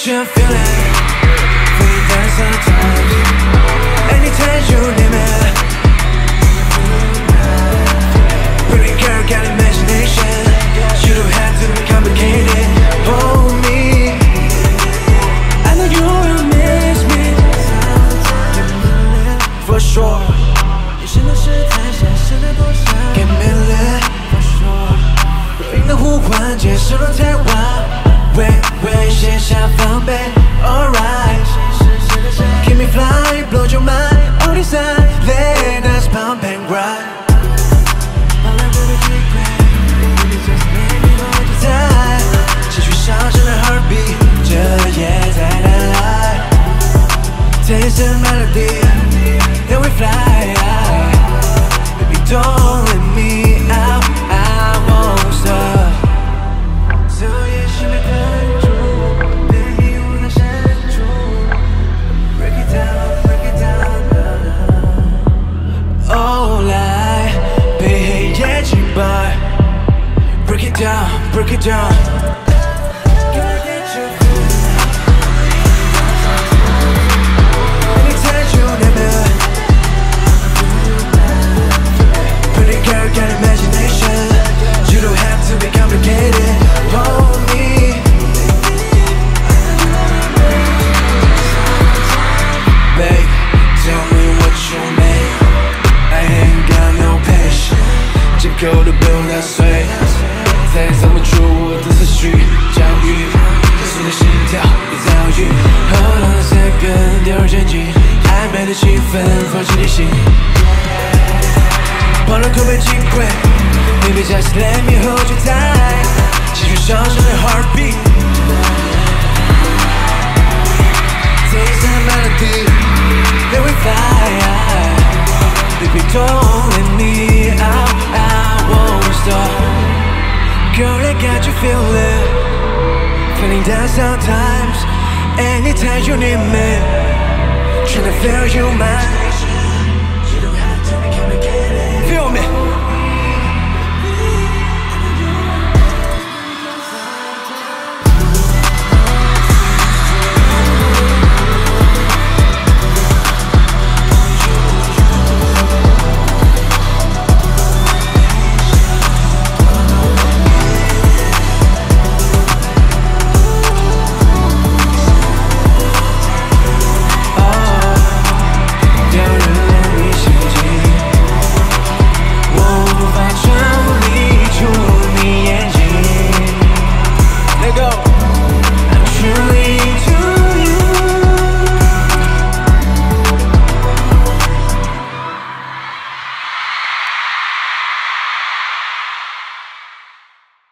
get you feeling Feeling down sometimes Anytime you need me Pretty girl got imagination You don't have to be complicated Hold me I know you will miss me For sure 你现在是太想现在多想 Get me lit For sure 热音的呼唤解释了太晚 危危险下防备。Alright，keep me fly，blow your mind，on the side，let us pump and grind。小声的 heartbeat，这夜在等爱。Taste the night。down, break it down. Pretty girl, got imagination. You don't have to be complicated. Hold me. Tell me what you I ain't got no go to build that 게 얼젠지 할매는 시팬 솔직히 시 벌렁거린 직관 Baby just let me hold you tight. 지금 젖어는 heartbeat. 세상 melody Then we fly Baby don't let me out I won't stop. Girl I got you feeling. Feeling down sometimes. Anytime you need me feel you mind